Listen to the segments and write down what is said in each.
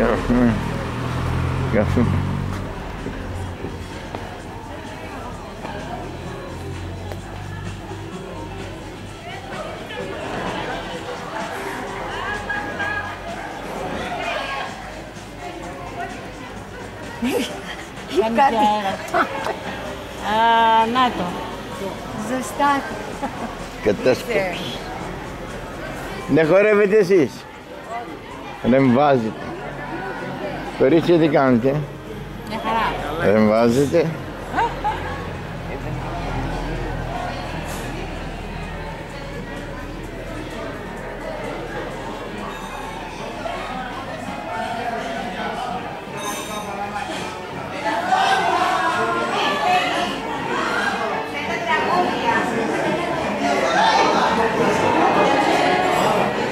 Така сме. Така сме. А, НАТО. Застави. Κατάσκεψη. Не χορεύετε εσείς. Δεν βάζετε. Κορίτσια τι κάνετε. Μια χαρά. Δεν βάζετε.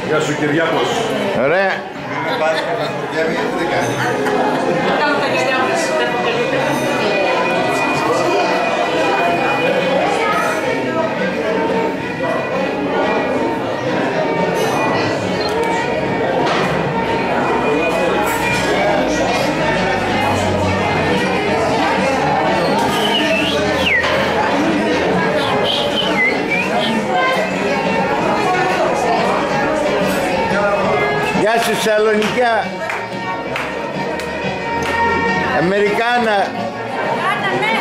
Γεια σου Κυριάκος. Ωραία. Γεια σου Σαλονικιά. Αμερικάνα. Κάνα, ναι.